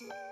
Música